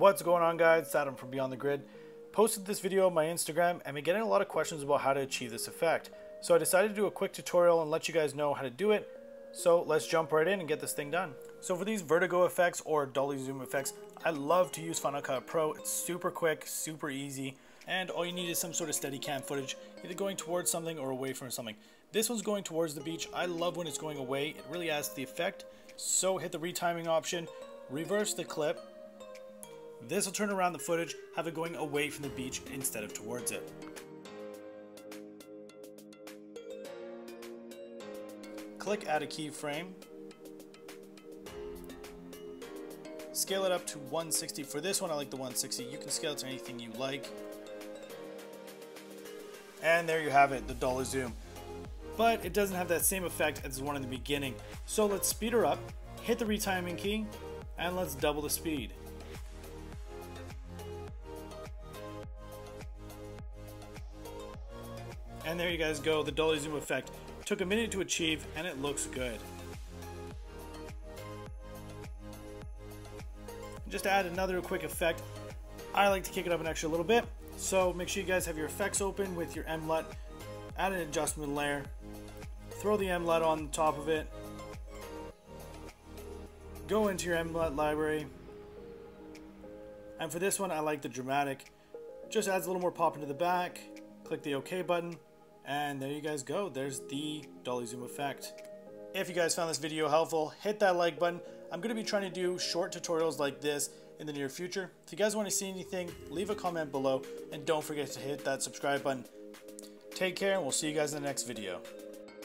What's going on guys, it's Adam from Beyond the Grid. Posted this video on my Instagram and been getting a lot of questions about how to achieve this effect. So I decided to do a quick tutorial and let you guys know how to do it. So let's jump right in and get this thing done. So for these vertigo effects or dolly zoom effects, I love to use Final Cut Pro. It's super quick, super easy, and all you need is some sort of steady cam footage, either going towards something or away from something. This one's going towards the beach. I love when it's going away. It really adds to the effect. So hit the retiming option, reverse the clip. This will turn around the footage, have it going away from the beach instead of towards it. Click add a keyframe. Scale it up to 160. For this one, I like the 160. You can scale it to anything you like. And there you have it, the dolly zoom. But it doesn't have that same effect as the one in the beginning. So let's speed her up, hit the retiming key, and let's double the speed. And there you guys go, the dolly zoom effect. Took a minute to achieve and it looks good. Just to add another quick effect, I like to kick it up an extra little bit. So make sure you guys have your effects open with your MLUT, add an adjustment layer, throw the MLUT on the top of it, go into your MLUT library, and for this one I like the dramatic, just adds a little more pop into the back, click the OK button, and there you guys go. There's the dolly zoom effect. If you guys found this video helpful, hit that like button. I'm going to be trying to do short tutorials like this in the near future. If you guys want to see anything, leave a comment below and don't forget to hit that subscribe button. Take care and we'll see you guys in the next video.